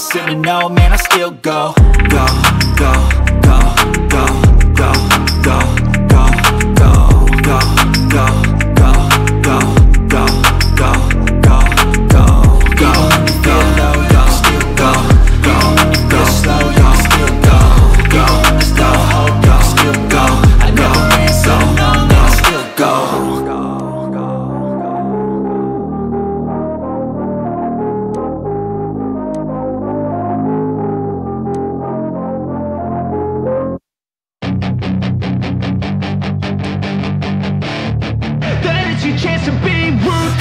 silly, no man, I still go, go, go.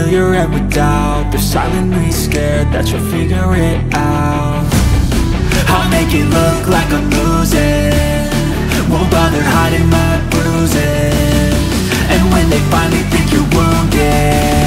wanna fill your head with doubt. They're silently scared that you'll figure it out. I'll make it look like I'm losing. Won't bother hiding my bruises. And when they finally think you're wounded